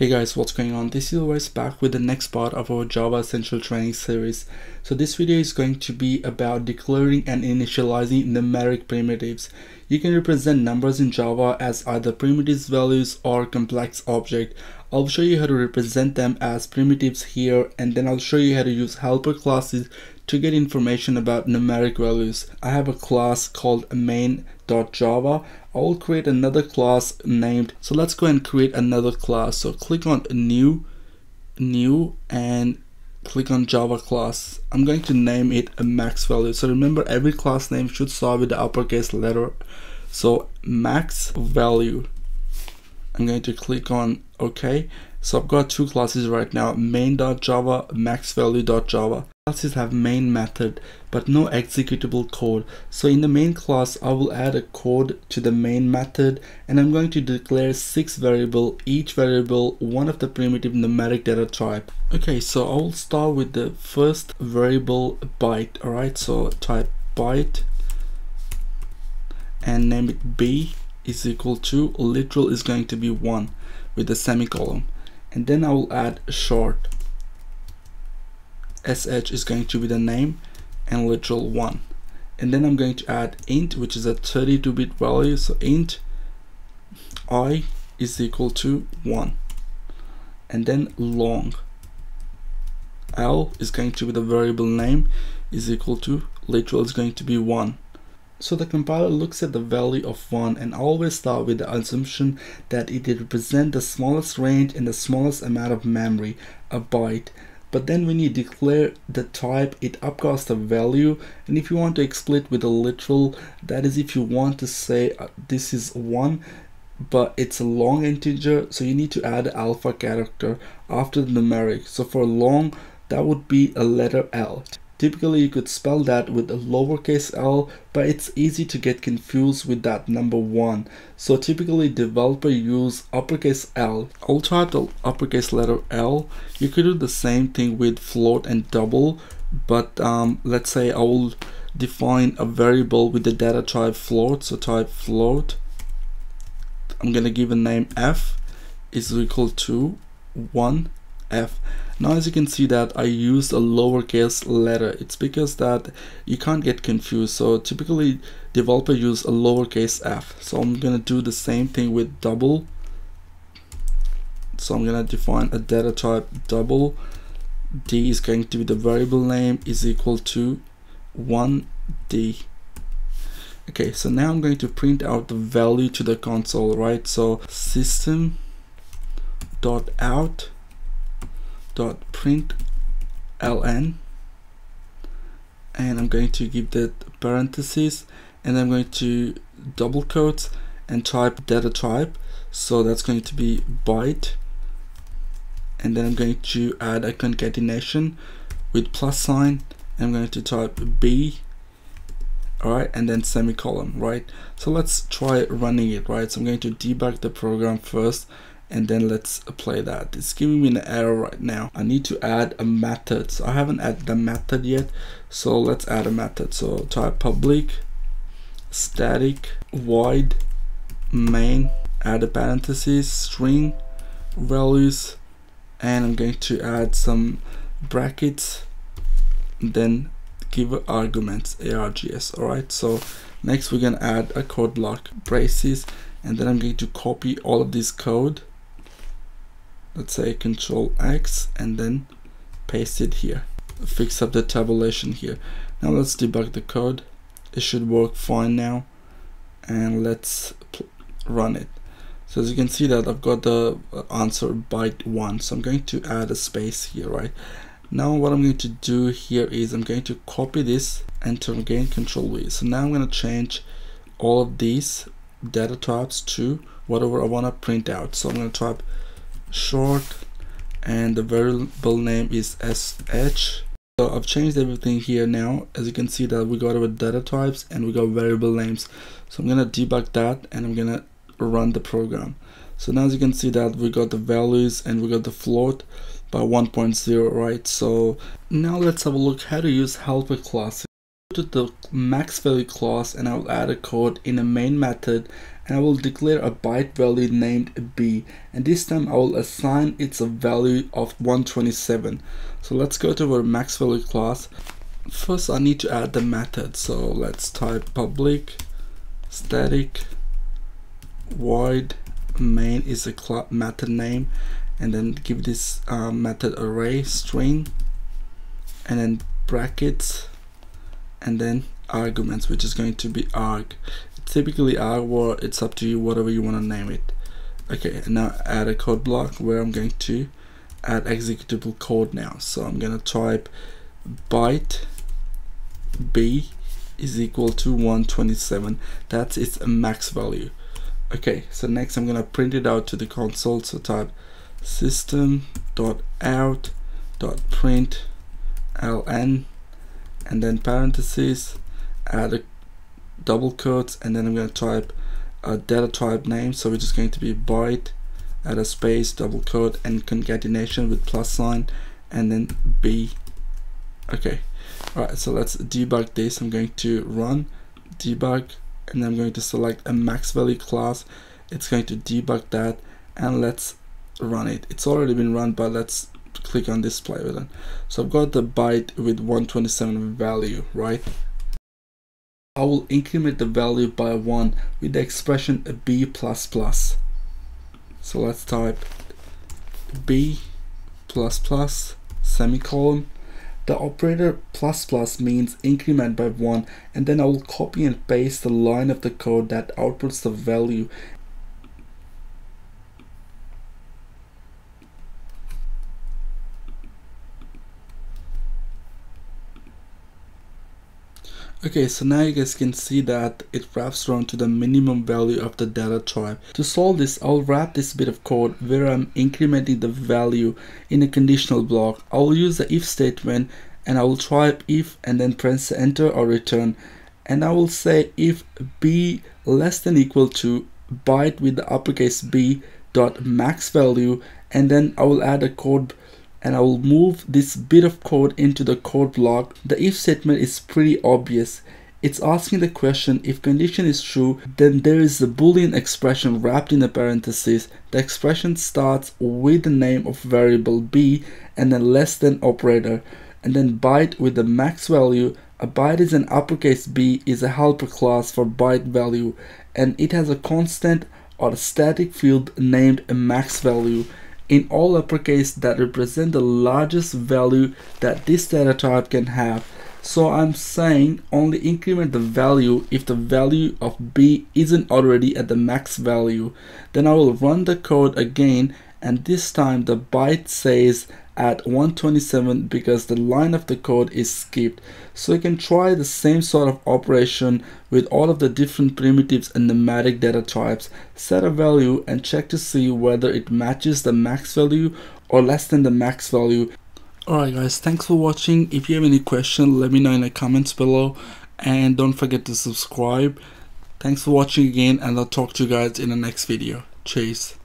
Hey guys, what's going on? This is Awais back with the next part of our Java Essential Training series. So this video is going to be about declaring and initializing numeric primitives. You can represent numbers in Java as either primitives values or complex object. I'll show you how to represent them as primitives here and then I'll show you how to use helper classes to get information about numeric values. I have a class called main.java. I will create another class named, so let's go and create another class. So click on new, new and click on Java class. I'm going to name it a max value. So remember every class name should start with the uppercase letter. So max value. I'm going to click on OK. So I've got two classes right now, main.java, maxvalue.java classes have main method but no executable code. So in the main class I will add a code to the main method and I'm going to declare six variable each variable one of the primitive numeric data type. Okay so I will start with the first variable byte alright? So type byte and name it b is equal to literal is going to be one with a semicolon. And then I will add short sh is going to be the name and literal 1 and then I'm going to add int which is a 32 bit value. So int i is equal to 1 and then long. L is going to be the variable name is equal to literal is going to be 1 so the compiler looks at the value of 1 and always start with the assumption that it represents the smallest range and the smallest amount of memory, a byte but then when you declare the type it upcasts a value. And if you want to split with a literal that is if you want to say uh, this is one but it's a long integer so you need to add alpha character after the numeric. So for long that would be a letter L Typically you could spell that with a lowercase l, but it's easy to get confused with that number 1. So typically developer use uppercase L. I'll type the uppercase letter L. You could do the same thing with float and double, but um, let's say I will define a variable with the data type float. So type float. I'm gonna give a name f is equal to 1 f now as you can see that I used a lowercase letter. It's because that you can't get confused. So typically developer use a lowercase f. So I'm gonna do the same thing with double. So I'm gonna define a data type double. D is going to be the variable name is equal to 1D. Okay, so now I'm going to print out the value to the console, right? So system dot out dot print ln and I'm going to give that parentheses and I'm going to double quotes and type data type. So that's going to be byte. And then I'm going to add a concatenation with plus sign. I'm going to type b. Alright and then semicolon right? So let's try running it right? So I'm going to debug the program first and then let's apply that. It's giving me an error right now. I need to add a method. So I haven't added the method yet. So let's add a method. So type public static void main add a parenthesis string values and I'm going to add some brackets then give arguments args alright? So next we're gonna add a code block braces and then I'm going to copy all of this code let's say control X and then paste it here. Fix up the tabulation here. Now let's debug the code. It should work fine now. And let's run it. So as you can see that I've got the uh, answer byte 1 so I'm going to add a space here right? Now what I'm going to do here is I'm going to copy this and turn again control V. So now I'm going to change all of these data types to whatever I want to print out. So I'm going to type short and the variable name is sh so I've changed everything here now. As you can see that we got our data types and we got variable names. So I'm gonna debug that and I'm gonna run the program. So now as you can see that we got the values and we got the float by 1.0 right? So now let's have a look how to use helper class. To the max value class and I'll add a code in a main method and I will declare a byte value named b and this time I will assign its a value of 127 so let's go to our max value class. First I need to add the method. So let's type public static void main is a method name and then give this uh, method array string and then brackets and then arguments which is going to be arg typically arg or it's up to you whatever you want to name it. Okay now add a code block where I'm going to add executable code now. So I'm gonna type byte b is equal to 127 that's its max value. Okay so next I'm gonna print it out to the console. So type system dot out dot print ln and then parentheses add a double quotes and then I'm going to type a data type name. So which is going to be byte add a space double quote and concatenation with plus sign and then b. Okay. Alright so let's debug this. I'm going to run debug and I'm going to select a max value class. It's going to debug that and let's run it. It's already been run but let's click on display button. So I've got the byte with 127 value right I will increment the value by 1 with the expression b so let's type b semicolon. The operator plus plus means increment by 1 and then I will copy and paste the line of the code that outputs the value Okay, so now you guys can see that it wraps around to the minimum value of the data type. To solve this, I'll wrap this bit of code where I'm incrementing the value in a conditional block. I'll use the if statement and I will type if and then press enter or return. And I will say if b less than equal to byte with the uppercase b dot max value and then I will add a code and I will move this bit of code into the code block. The if statement is pretty obvious. It's asking the question if condition is true then there is a boolean expression wrapped in the parentheses. The expression starts with the name of variable b and then less than operator and then byte with the max value. A byte is an uppercase b is a helper class for byte value and it has a constant or a static field named a max value in all uppercase that represent the largest value that this data type can have. So I'm saying only increment the value if the value of b isn't already at the max value. Then I will run the code again and this time the byte says at 127 because the line of the code is skipped. So you can try the same sort of operation with all of the different primitives and numeric data types. Set a value and check to see whether it matches the max value or less than the max value. Alright guys, thanks for watching. If you have any question, let me know in the comments below and don't forget to subscribe. Thanks for watching again and I'll talk to you guys in the next video. Cheers.